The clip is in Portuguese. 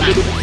Bye.